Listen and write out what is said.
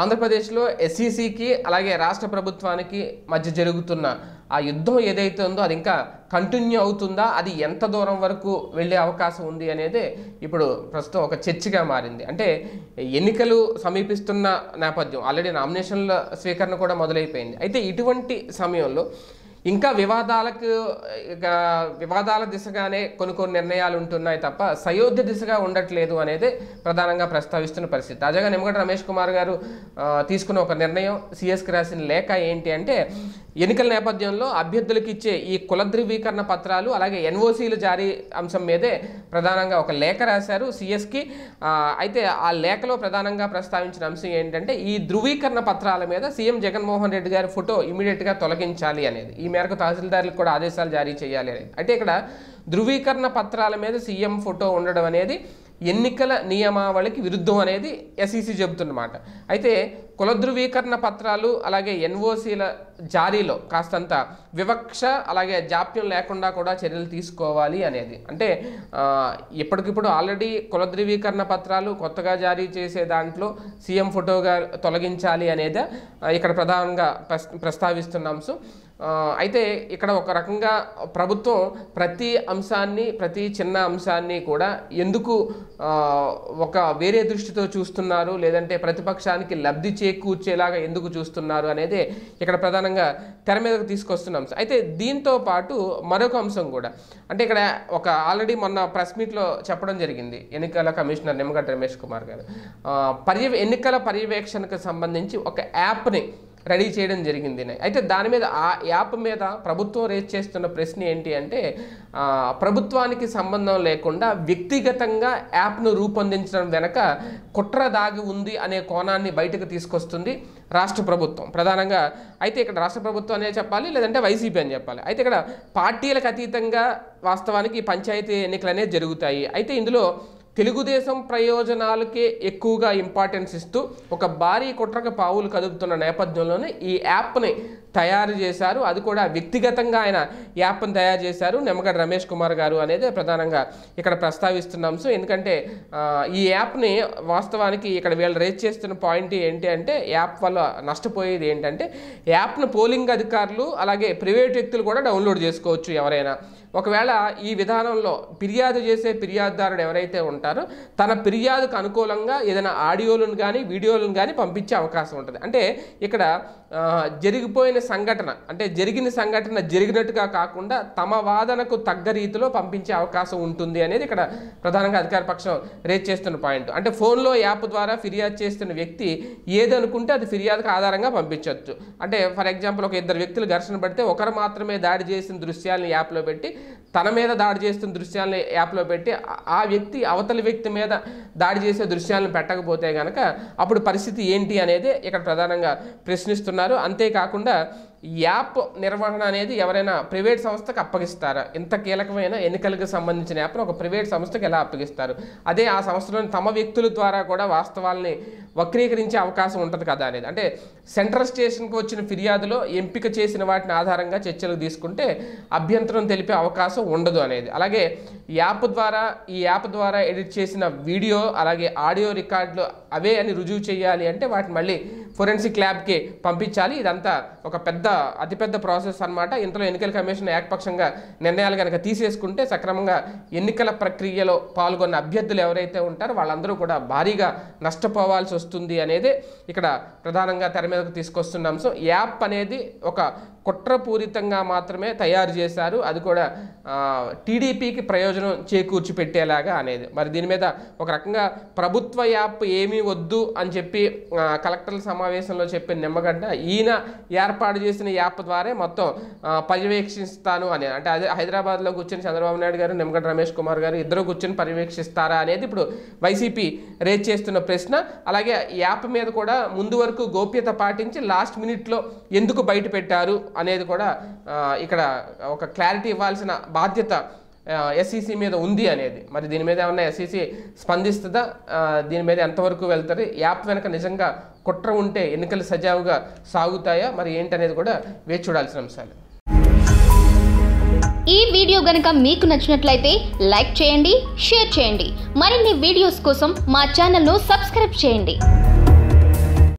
ఆంధ్రప్రదేశ్లో ఎస్ఈసికి అలాగే రాష్ట్ర ప్రభుత్వానికి మధ్య జరుగుతున్న ఆ యుద్ధం ఏదైతే ఉందో అది ఇంకా కంటిన్యూ అవుతుందా? అది ఎంత దూరం వరకు వెళ్ళే అవకాశం ఉంది అనేది ఇప్పుడు ప్రస్తుతం ఒక చర్చగా మారింది. అంటే ఎన్నికలు సమీపిస్తున్న నేపథ్యం ఆల్రెడీ నామినేషన్ల స్వీకరణ కూడా మొదలైపోయింది. అయితే ఇటువంటి సమయంలో ఇంకా వివాదాలకు ఇక వివాదాల దిశగానే కొన్ని కొన్ని నిర్ణయాలు ఉంటున్నాయి తప్ప సయోధ్య దిశగా ఉండట్లేదు అనేది ప్రధానంగా ప్రస్తావిస్తున్న పరిస్థితి. తాజాగా నిమ్మగడ్డ రమేష్ కుమార్ గారు తీసుకున్న ఒక నిర్ణయం సిఎస్కి రాసిన లేఖ ఏంటి అంటే ఎన్నికల నేపథ్యంలో అభ్యర్థులకు ఇచ్చే ఈ కుల ధృవీకరణ పత్రాలు అలాగే ఎన్ఓసీలు జారీ అంశం మీదే ప్రధానంగా ఒక లేఖ రాశారు సిఎస్కి. అయితే ఆ లేఖలో ప్రధానంగా ప్రస్తావించిన అంశం ఏంటంటే ఈ ధృవీకరణ పత్రాల మీద సీఎం జగన్మోహన్ రెడ్డి గారి ఫోటో ఇమీడియట్గా తొలగించాలి అనేది. ఈ మేరకు తహసీల్దారులకు కూడా ఆదేశాలు జారీ చేయాలి అనేది. అయితే ఇక్కడ ధృవీకరణ పత్రాల మీద సీఎం ఫోటో ఉండడం అనేది ఎన్నికల నియమావళికి విరుద్ధం అనేది ఎస్ఈసి చెబుతున్నమాట. అయితే కుల ధృవీకరణ పత్రాలు అలాగే ఎన్ఓసీల జారీలో కాస్తంత వివక్ష అలాగే జాప్యం లేకుండా కూడా చర్యలు తీసుకోవాలి అనేది. అంటే ఇప్పటికిప్పుడు ఆల్రెడీ కుల ధృవీకరణ పత్రాలు కొత్తగా జారీ చేసే దాంట్లో సీఎం ఫోటోగా తొలగించాలి అనేది ఇక్కడ ప్రధానంగా ప్రస్- ప్రస్తావిస్తున్న. అంశం అయితే ఇక్కడ ఒక రకంగా ప్రభుత్వం ప్రతి అంశాన్ని ప్రతి చిన్న అంశాన్ని కూడా ఎందుకు ఒక వేరే దృష్టితో చూస్తున్నారు లేదంటే ప్రతిపక్షానికి లబ్ధి చేకూర్చేలాగా ఎందుకు చూస్తున్నారు అనేది ఇక్కడ ప్రధానంగా తెర మీదకు తీసుకొస్తున్న అంశం. అయితే దీంతో పాటు మరొక అంశం కూడా. అంటే ఇక్కడ ఒక ఆల్రెడీ మొన్న ప్రెస్ మీట్లో చెప్పడం జరిగింది ఎన్నికల కమిషనర్ నిమ్మగడ్డ రమేష్ కుమార్ గారు. పర్య ఎన్నికల పర్యవేక్షణకు సంబంధించి ఒక యాప్ని రెడీ చేయడం జరిగింది. అయితే దాని మీద ఆ యాప్ మీద ప్రభుత్వం రేజ్ చేస్తున్న ప్రశ్న ఏంటి అంటే ప్రభుత్వానికి సంబంధం లేకుండా వ్యక్తిగతంగా యాప్ను రూపొందించడం వెనక కుట్ర దాగి ఉంది అనే కోణాన్ని బయటకు తీసుకొస్తుంది రాష్ట్ర ప్రభుత్వం ప్రధానంగా. అయితే ఇక్కడ రాష్ట్ర ప్రభుత్వం అనే చెప్పాలి లేదంటే వైసీపీ అని చెప్పాలి. అయితే ఇక్కడ పార్టీలకు అతీతంగా వాస్తవానికి పంచాయతీ ఎన్నికలు అనేవి జరుగుతాయి. అయితే ఇందులో తెలుగుదేశం ప్రయోజనాలకే ఎక్కువగా ఇంపార్టెన్స్ ఇస్తూ ఒక భారీ కుట్రక పావులు కదుపుతున్న నేపథ్యంలోనే ఈ యాప్ని తయారు చేశారు. అది కూడా వ్యక్తిగతంగా ఆయన యాప్ని తయారు చేశారు. నిమ్మగడ్డ రమేష్ కుమార్ గారు అనేది ప్రధానంగా ఇక్కడ ప్రస్తావిస్తున్న అంశం. ఎందుకంటే ఈ యాప్ని వాస్తవానికి ఇక్కడ వీళ్ళు రేజ్ చేస్తున్న పాయింట్ ఏంటి అంటే యాప్ వల్ల నష్టపోయేది ఏంటంటే యాప్ను పోలింగ్ అధికారులు అలాగే ప్రైవేట్ వ్యక్తులు కూడా డౌన్లోడ్ చేసుకోవచ్చు ఎవరైనా. ఒకవేళ ఈ విధానంలో ఫిర్యాదు చేసే ఫిర్యాదుదారుడు ఎవరైతే ఉంటారో తన ఫిర్యాదుకు అనుకూలంగా ఏదైనా ఆడియోలను కానీ వీడియోలను కానీ పంపించే అవకాశం ఉంటుంది. అంటే ఇక్కడ జరిగిపోయిన సంఘటన అంటే జరిగిన సంఘటన జరిగినట్టుగా కాకుండా తమ వాదనకు తగ్గ రీతిలో పంపించే అవకాశం ఉంటుంది అనేది ఇక్కడ ప్రధానంగా అధికార పక్షం రేజ్ చేస్తున్న పాయింట్. అంటే ఫోన్లో యాప్ ద్వారా ఫిర్యాదు చేస్తున్న వ్యక్తి ఏదనుకుంటే అది ఫిర్యాదుకు ఆధారంగా పంపించవచ్చు అంటే ఫర్ ఎగ్జాంపుల్ ఒక ఇద్దరు వ్యక్తులు ఘర్షణ పడితే ఒకరు మాత్రమే దాడి చేసిన దృశ్యాలను యాప్లో పెట్టి తన మీద దాడి చేస్తున్న దృశ్యాలను యాప్లో పెట్టి ఆ- ఆ వ్యక్తి అవతలి వ్యక్తి మీద దాడి చేసే దృశ్యాలను పెట్టకపోతే కనుక అప్పుడు పరిస్థితి ఏంటి అనేది ఇక్కడ ప్రధానంగా ప్రశ్నిస్తున్నారు. అంతేకాకుండా Yeah. యాప్ నిర్వహణ అనేది ఎవరైనా ప్రైవేట్ సంస్థకు అప్పగిస్తారా? ఇంత కీలకమైన ఎన్నికలకు సంబంధించిన యాప్ను ఒక ప్రైవేట్ సంస్థకు ఎలా అప్పగిస్తారు? అదే ఆ సంస్థలోని తమ వ్యక్తుల ద్వారా కూడా వాస్తవాల్ని వక్రీకరించే అవకాశం ఉంటుంది కదా అనేది. అంటే సెంట్రల్ స్టేషన్కి వచ్చిన ఫిర్యాదులో ఎంపిక చేసిన వాటిని ఆధారంగా చర్చలు తీసుకుంటే అభ్యంతరం తెలిపే అవకాశం ఉండదు అనేది. అలాగే యాప్ ద్వారా ఈ యాప్ ద్వారా ఎడిట్ చేసిన వీడియో అలాగే ఆడియో రికార్డులు అవే అని రుజువు చేయాలి అంటే వాటిని మళ్ళీ ఫోరెన్సిక్ ల్యాబ్కి పంపించాలి. ఇదంతా ఒక పెద్ద అతిపెద్ద ప్రాసెస్ అన్నమాట. ఇంతలో ఎన్నికల కమిషన్ ఏకపక్షంగా నిర్ణయాలు కనుక తీసేసుకుంటే సక్రమంగా ఎన్నికల ప్రక్రియలో పాల్గొన్న అభ్యర్థులు ఎవరైతే ఉంటారో వాళ్ళందరూ కూడా భారీగా నష్టపోవాల్సి వస్తుంది అనేది ఇక్కడ ప్రధానంగా తెర మీదకు తీసుకొస్తున్న అంశం. యాప్ అనేది ఒక కుట్రపూరితంగా మాత్రమే తయారు చేశారు. అది కూడా టీడీపీకి ప్రయోజనం చేకూర్చి పెట్టేలాగా అనేది. మరి దీని మీద ఒక రకంగా ప్రభుత్వ యాప్ ఏమీ వద్దు అని చెప్పి కలెక్టర్ల సమావేశంలో చెప్పిన నిమ్మగడ్డ ఈయన ఏర్పాటు చేసిన యాప్ ద్వారా మొత్తం పర్యవేక్షిస్తాను అని. అంటే అదే హైదరాబాద్లో కూర్చొని చంద్రబాబు నాయుడు గారు నిమ్మగడ్డ రమేష్ కుమార్ గారు ఇద్దరు కూర్చొని పర్యవేక్షిస్తారా అనేది ఇప్పుడు వైసీపీ రేజ్ చేస్తున్న ప్రశ్న. అలాగే యాప్ మీద కూడా ముందు వరకు గోప్యత పాటించి లాస్ట్ మినిట్లో ఎందుకు బయట పెట్టారు అనేది కూడా ఇక్కడ ఒక క్లారిటీ ఇవ్వాల్సిన బాధ్యత ఎస్ఈసి మీద ఉంది అనేది. మరి దీని మీద ఏమన్నా ఎస్ఈసి స్పందిస్తుందా? దీని మీద ఎంతవరకు వెళ్తారు యాప్ వెనక నిజంగా కుట్ర ఉంటే ఎన్నికలు సజావుగా సాగుతాయా? మరి ఏంటనేది కూడా వేచి చూడాల్సిన అంశాలు. ఈ వీడియో గనక మీకు నచ్చినట్లయితే లైక్ చేయండి షేర్ చేయండి. మరిన్ని వీడియోస్ కోసం మా ఛానల్ను సబ్స్క్రైబ్ చేయండి.